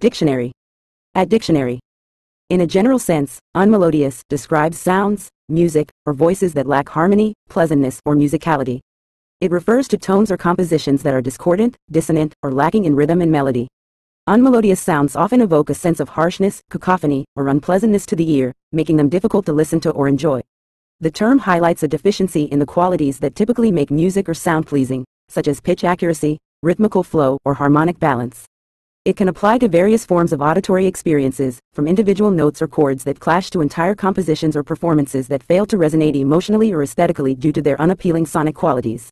Dictionary. At dictionary. In a general sense, unmelodious describes sounds, music, or voices that lack harmony, pleasantness, or musicality. It refers to tones or compositions that are discordant, dissonant, or lacking in rhythm and melody. Unmelodious sounds often evoke a sense of harshness, cacophony, or unpleasantness to the ear, making them difficult to listen to or enjoy. The term highlights a deficiency in the qualities that typically make music or sound pleasing, such as pitch accuracy, rhythmical flow, or harmonic balance. It can apply to various forms of auditory experiences, from individual notes or chords that clash to entire compositions or performances that fail to resonate emotionally or aesthetically due to their unappealing sonic qualities.